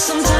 Sometimes.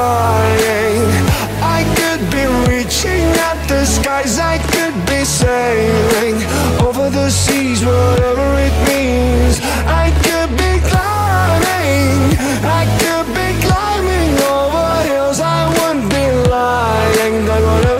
flying I could be reaching at the skies I could be sailing over the seas Whatever it means. I could be climbing I could be climbing over hills I wouldn't be lying